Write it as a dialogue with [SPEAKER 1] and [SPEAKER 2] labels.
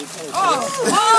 [SPEAKER 1] Oh! oh.